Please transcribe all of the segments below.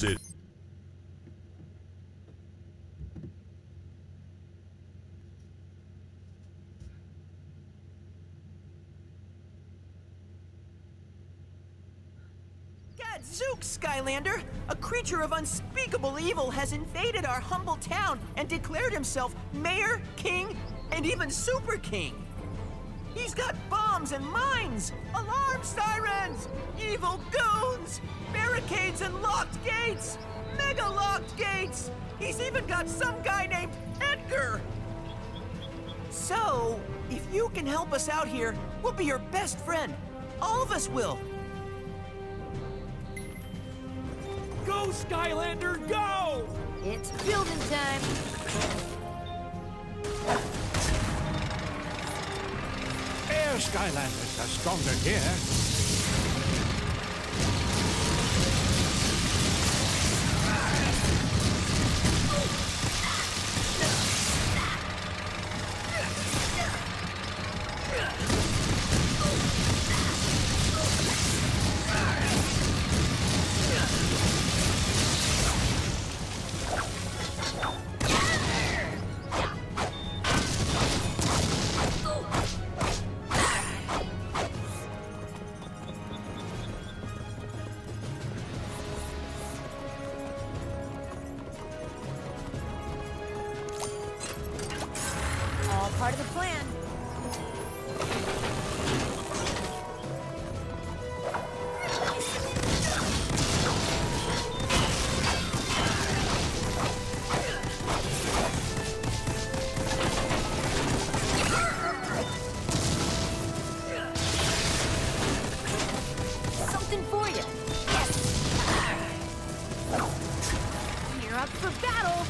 city. Gadzooks, Skylander! A creature of unspeakable evil has invaded our humble town and declared himself mayor, king, and even super king. He's got bombs and mines, alarm sirens, evil goons, barricades and locked gates, mega locked gates. He's even got some guy named Edgar. So, if you can help us out here, we'll be your best friend. All of us will. Go, Skylander, go! It's building time. Skylanders are stronger here. Up for battle.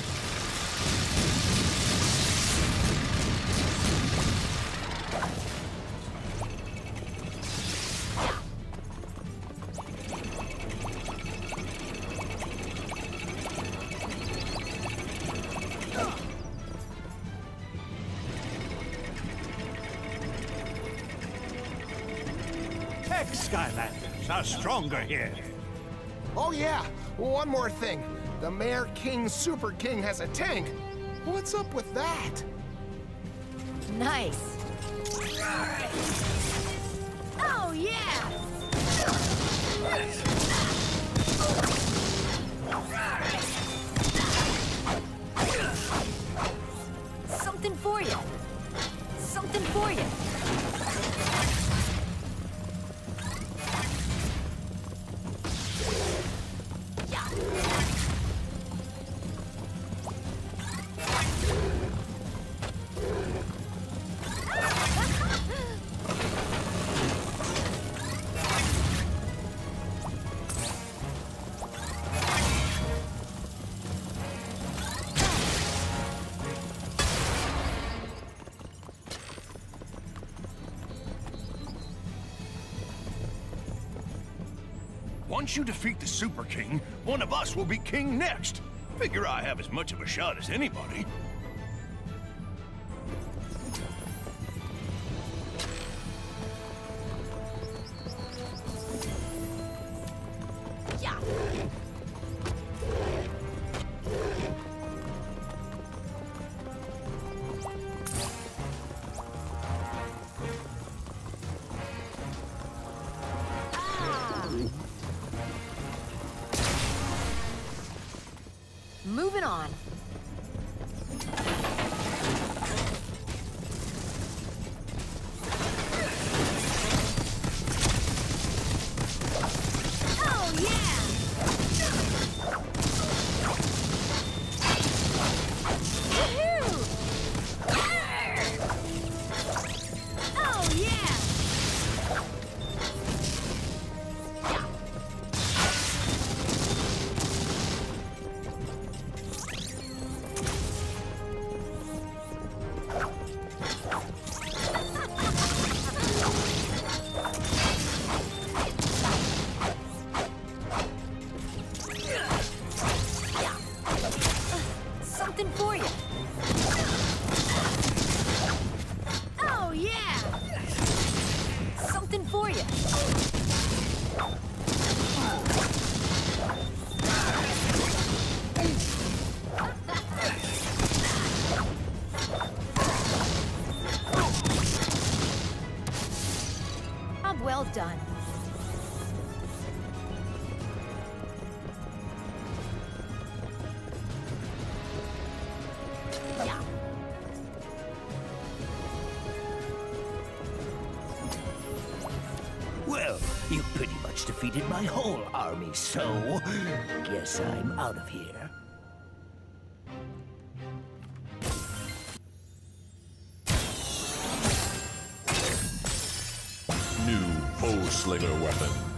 Tech Skylanders are stronger here. Oh yeah, one more thing. The Mayor King Super King has a tank. What's up with that? Nice. Oh, yeah! Once you defeat the Super King, one of us will be king next. Figure I have as much of a shot as anybody. Moving on. Oh yeah! Well done. You pretty much defeated my whole army, so... Guess I'm out of here. new Bowslinger weapon.